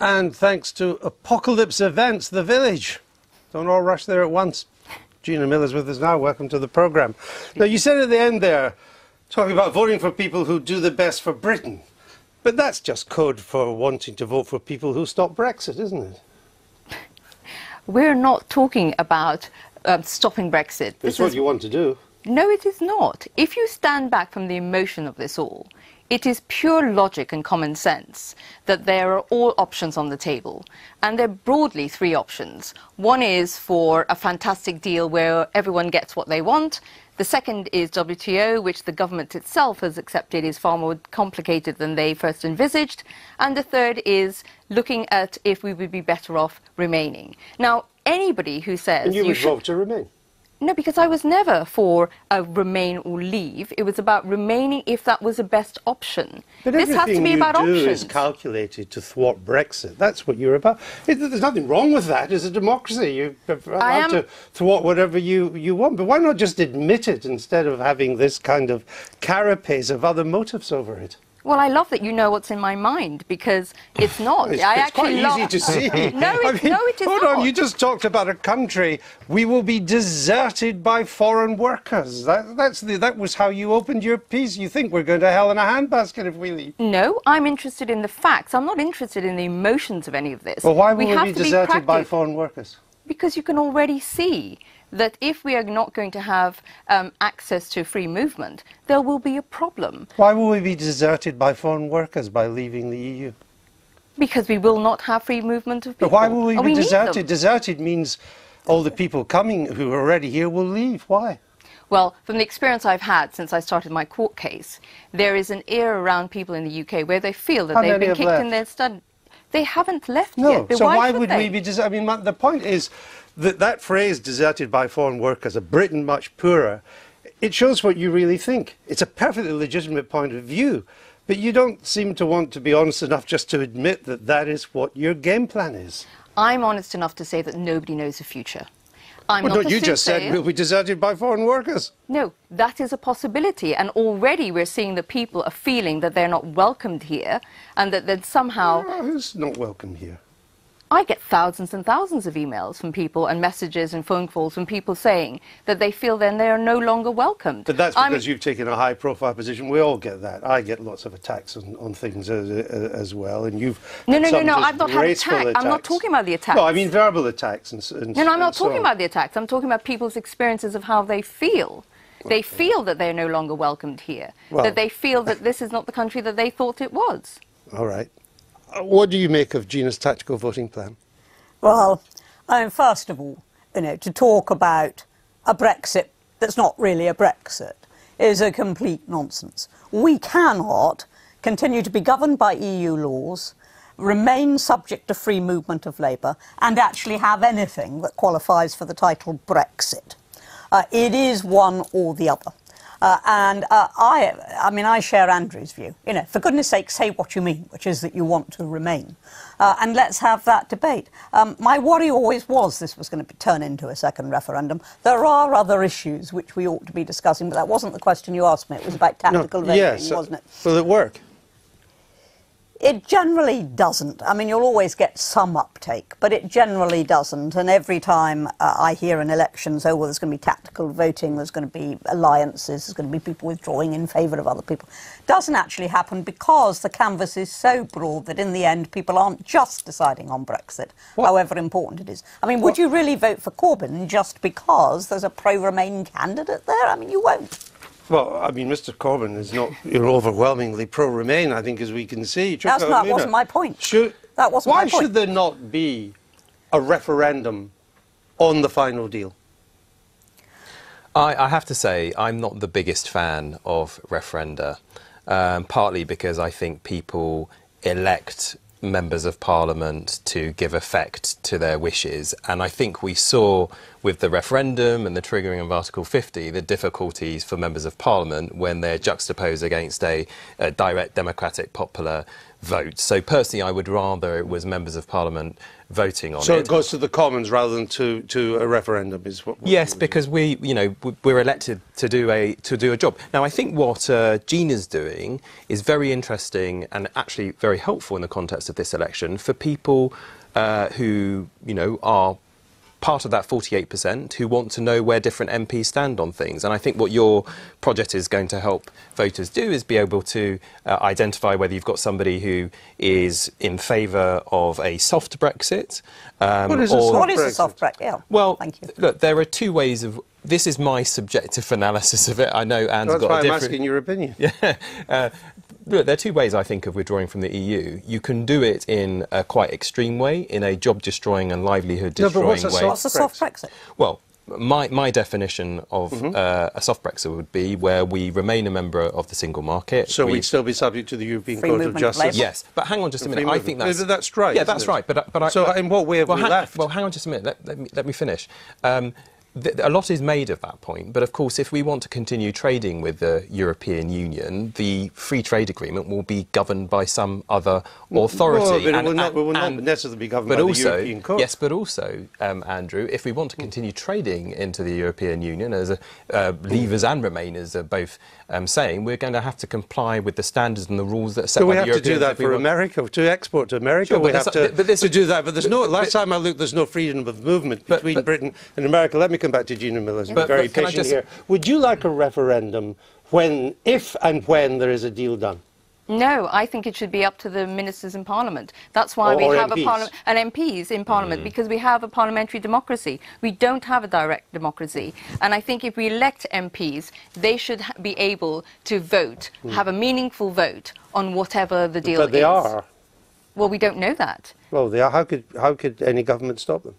And thanks to Apocalypse Events, The Village. Don't all rush there at once. Gina Miller's with us now. Welcome to the programme. Now, you said at the end there, talking about voting for people who do the best for Britain. But that's just code for wanting to vote for people who stop Brexit, isn't it? We're not talking about um, stopping Brexit. That's what you want to do. No, it is not. If you stand back from the emotion of this all, it is pure logic and common sense that there are all options on the table. And there are broadly three options. One is for a fantastic deal where everyone gets what they want. The second is WTO, which the government itself has accepted is far more complicated than they first envisaged. And the third is looking at if we would be better off remaining. Now, anybody who says. And you, you would should... vote to remain? No, because I was never for a remain or leave. It was about remaining if that was the best option. But this has to be you about do options. is calculated to thwart Brexit. That's what you're about. It, there's nothing wrong with that. It's a democracy. You're allowed am... to thwart whatever you, you want. But why not just admit it instead of having this kind of carapace of other motives over it? Well, I love that you know what's in my mind because it's not. it's, I it's actually quite easy love... to see. no, it, I mean, no, it is hold not. on, you just talked about a country. We will be deserted by foreign workers. That, that's the, that was how you opened your piece. You think we're going to hell in a handbasket if we leave? No, I'm interested in the facts. I'm not interested in the emotions of any of this. Well, why will we, we, have be deserted be by foreign workers? Because you can already see that if we are not going to have um, access to free movement, there will be a problem. Why will we be deserted by foreign workers by leaving the EU? Because we will not have free movement of people. But why will we be we deserted? Deserted means all the people coming who are already here will leave. Why? Well, from the experience I've had since I started my court case, there is an air around people in the UK where they feel that How they've been kicked left? in their stud. They haven't left No. yet. But so why, why would they? we be deserted? I mean, the point is that that phrase "deserted by foreign workers," a Britain much poorer, it shows what you really think. It's a perfectly legitimate point of view. But you don't seem to want to be honest enough just to admit that that is what your game plan is. I'm honest enough to say that nobody knows the future. I'm Well, not no, you just said we'll be deserted by foreign workers. No, that is a possibility. And already we're seeing that people are feeling that they're not welcomed here and that then somehow. Who's not welcome here? I get thousands and thousands of emails from people and messages and phone calls from people saying that they feel then they are no longer welcomed. But that's I'm- because you've taken a high-profile position. We all get that. I get lots of attacks on, on things as, as well, and you've No, no, no, no, I've not had attack. I'm not talking about the attacks. No, I mean verbal attacks and, and No, no, I'm not talking on. about the attacks. I'm talking about people's experiences of how they feel. They feel that they're no longer welcomed here. Well- that they feel that this is not the country that they thought it was. All right. What do you make of Gina's tactical voting plan? Well, I mean, first of all, you know, to talk about a Brexit that's not really a Brexit is a complete nonsense. We cannot continue to be governed by EU laws, remain subject to free movement of labour, and actually have anything that qualifies for the title Brexit. Uh, it is one or the other. Uh, and uh, I, I mean, I share Andrew's view. You know, for goodness sake, say what you mean, which is that you want to remain, uh, and let's have that debate. Um, my worry always was this was going to turn into a second referendum. There are other issues which we ought to be discussing, but that wasn't the question you asked me. It was about tactical voting, yes. wasn't it? Will it work? It generally doesn't. I mean, you'll always get some uptake, but it generally doesn't. And every time uh, I hear in elections, oh, well, there's going to be tactical voting, there's going to be alliances, there's going to be people withdrawing in favour of other people, doesn't actually happen because the canvas is so broad that in the end, people aren't just deciding on Brexit, What? however important it is. I mean, would you really vote for Corbyn just because there's a pro-Remain candidate there? I mean, you won't. Well, I mean, Mr. Corbyn is not you know, overwhelmingly pro-Remain, I think, as we can see. That's not- Umunna. wasn't my point. Should, That wasn't why my point. should there not be a referendum on the final deal? I, I have to say, I'm not the biggest fan of referenda, um, partly because I think people elect members of parliament to give effect to their wishes. And I think we saw with the referendum and the triggering of Article 50 the difficulties for members of parliament when they're juxtaposed against a, a direct democratic popular vote. So personally, I would rather it was members of parliament voting on So it. So it goes to the Commons rather than to, to a referendum, is what? what Yes, because we, you know, we're elected to do a to do a job. Now, I think what uh, Gina's doing is very interesting and actually very helpful in the context of this election for people uh, who, you know, are part of that 48% who want to know where different MPs stand on things. And I think what your project is going to help voters do is be able to uh, identify whether you've got somebody who is in favour of a soft Brexit. Um, What is a or- soft What is a Brexit. soft Brexit? Yeah. well, thank you. look, there are two ways of. This is my subjective analysis of it. I know Anne's That's got why a I'm different. asking your opinion. Uh, look, there are two ways I think of withdrawing from the EU. You can do it in a quite extreme way, in a job-destroying and livelihood-destroying what's a way. soft What's a soft Brexit? Brexit? Well, my, my definition of Mm-hmm. uh, a soft Brexit would be where we remain a member of the single market. So we- we'd still be subject to the European Free Court of movement of Justice. labour. Yes, but hang on just a Free minute. I think that's that's right, Yeah, that's it? right. But but I, So but- in what way have well, we hang, left? Well, hang on just a minute. Let, let me let me finish. Um, th- a lot is made of that point, but of course, if we want to continue trading with the European Union, the free trade agreement will be governed by some other authority. Well, but it and- will not, and- it will not and- necessarily be governed but by also, the European Court. yes, but also, um, Andrew, if we want to continue trading into the European Union, as uh, uh, leavers and remainers are both um, saying, we're going to have to comply with the standards and the rules that are set So by we have to do that for America, to export to America. Sure, but we have to, but to do that. But there's no. last but- time I looked, there's no freedom of movement But- between but- Britain and America. Let me come back to Gina Miller's But- very but can patient just- here. Would you like a referendum when, if and when there is a deal done? No, I think it should be up to the ministers in Parliament. That's why Or- we or have MPs. a parliament and MPs in Parliament Mm. because we have a parliamentary democracy. We don't have a direct democracy, and I think if we elect MPs, they should ha- be able to vote, have a meaningful vote on whatever the deal Mm. but they is. are. Well, we don't know that. Well, they are. How could how could any government stop them?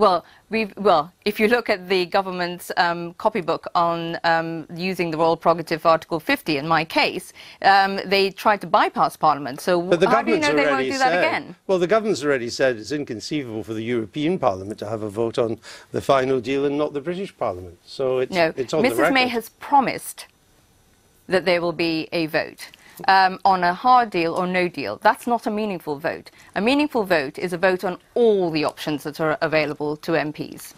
Well, we've, well, if you look at the government's um, copybook on um, using the royal prerogative Article 50, in my case, um, they tried to bypass Parliament. So But the how do you know they won't do that said. again? Well, the government's already said it's inconceivable for the European Parliament to have a vote on the final deal and not the British Parliament. So it's No, it's on the Mrs. May has promised that there will be a vote um, on a hard deal or no deal. That's not a meaningful vote. A meaningful vote is a vote on all the options that are available to MPs.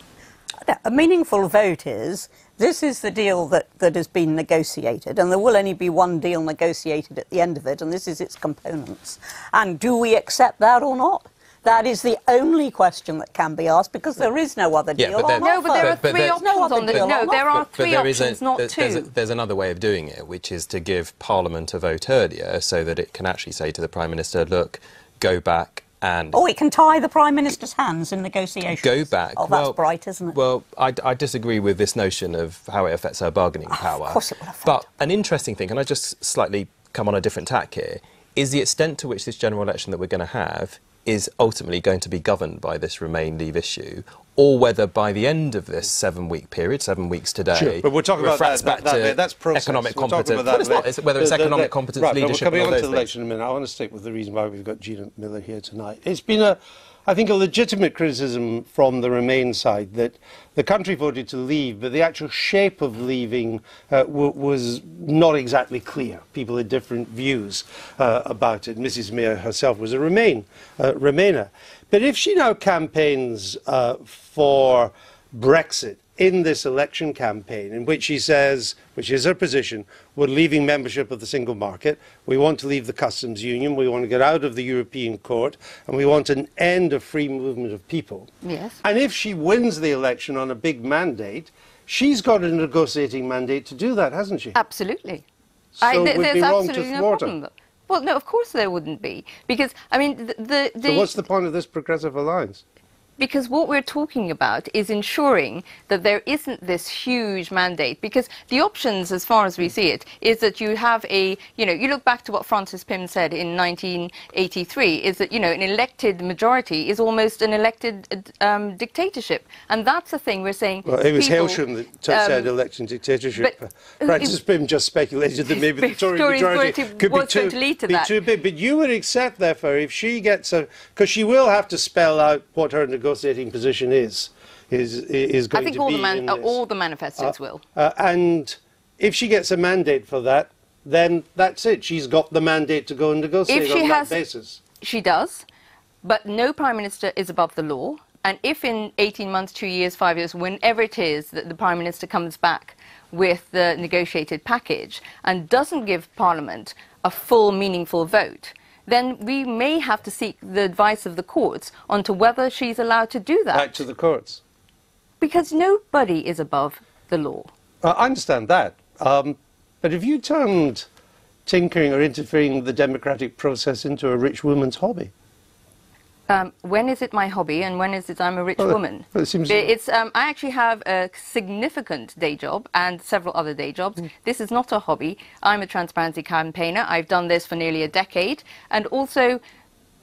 A meaningful vote is this is the deal that, that has been negotiated, and there will only be one deal negotiated at the end of it, and this is its components. And do we accept that or not? That is the only question that can be asked because there is no other Yeah, deal but on then- No, but there are But- but three there's- options No on the deal no. on There are three there is options, a- not there's, two. There's, a- there's another way of doing it, which is to give Parliament a vote earlier so that it can actually say to the Prime Minister, look, go back and Oh, it can tie the Prime Minister's hands in negotiations. go back. Oh, that's well, bright, isn't it? Well, I, I disagree with this notion of how it affects her bargaining power. Of course it will affect But an interesting thing, and I just slightly come on a different tack here, is the extent to which this general election that we're going to have is ultimately going to be governed by this Remain Leave issue, or whether by the end of this seven-week period, seven weeks today, Sure, but we're talking about that, back that, that- that's process. economic talking competence. that Well, it's not. It's whether it's The- the- economic the- competence, right, leadership, we're coming on to the election in a minute. I want to stick with the reason why we've got Gina Miller here tonight. It's been a, I think, a legitimate criticism from the Remain side that the country voted to leave, but the actual shape of leaving uh, was not exactly clear. People had different views uh, about it. Mrs. May herself was a Remain, uh, Remainer. But if she now campaigns uh, for Brexit in this election campaign, in which she says, which is her position, we're leaving membership of the single market, we want to leave the customs union, we want to get out of the European court, and we want an end of free movement of people. Yes. And if she wins the election on a big mandate, she's got a negotiating mandate to do that, hasn't she? Absolutely. So it th- would there's be wrong to absolutely no problem. Well, no, of course there wouldn't be, because I mean, the, the, the So what's the point of this progressive alliance? Because what we're talking about is ensuring that there isn't this huge mandate. Because the options, as far as we see it, is that you have a, you know, you look back to what Francis Pym said in 1983, is that, you know, an elected majority is almost an elected um, dictatorship. And that's the thing we're saying. Well, it was people, Hailsham that um, said election dictatorship. but- Francis Pym just speculated that maybe the Tory majority could be too, to lead to be that. too big. But you would accept, therefore, if she gets a... Because she will have to spell out what her negotiating position is. Is, is going I think to all be the, man, uh, all the manifestos will. Uh, and if she gets a mandate for that, then that's it. She's got the mandate to go and negotiate If she on has- that basis. She does, but no Prime Minister is above the law. And if in 18 months, two years, five years, whenever it is that the Prime Minister comes back with the negotiated package and doesn't give Parliament a full, meaningful vote, then we may have to seek the advice of the courts onto whether she's allowed to do that. Back to the courts. Because nobody is above the law. Uh, I understand that. Um, but if you turned tinkering or interfering with the democratic process into a rich woman's hobby, Um, when is it my hobby and when is it I'm a rich woman? well, it seems- It's, um, I actually have a significant day job and several other day jobs. Mm. This is not a hobby. I'm a transparency campaigner. I've done this for nearly a decade. And also,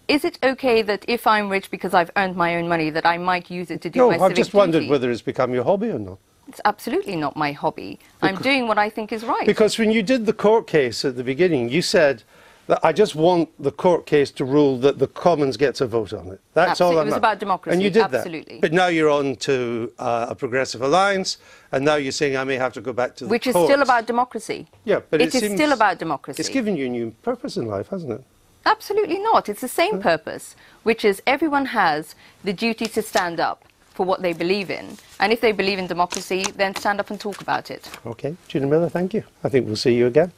is it okay that if I'm rich because I've earned my own money, that I might use it to do no, my I've civic just wondered duty? whether it's become your hobby or not. It's absolutely not my hobby. I'm doing what I think is right. Because when you did the court case at the beginning, you said that I just want the court case to rule that the Commons gets a vote on it. That's all I'm It was about democracy. And you did Absolutely. that. But now you're on to uh, a progressive alliance, and now you're saying I may have to go back to the which is still about democracy. Yeah, but it it is still about democracy. It's given you a new purpose in life, hasn't it? Absolutely not. It's the same purpose, which is everyone has the duty to stand up for what they believe in. And if they believe in democracy, then stand up and talk about it. Okay, Gina Miller, thank you. I think we'll see you again.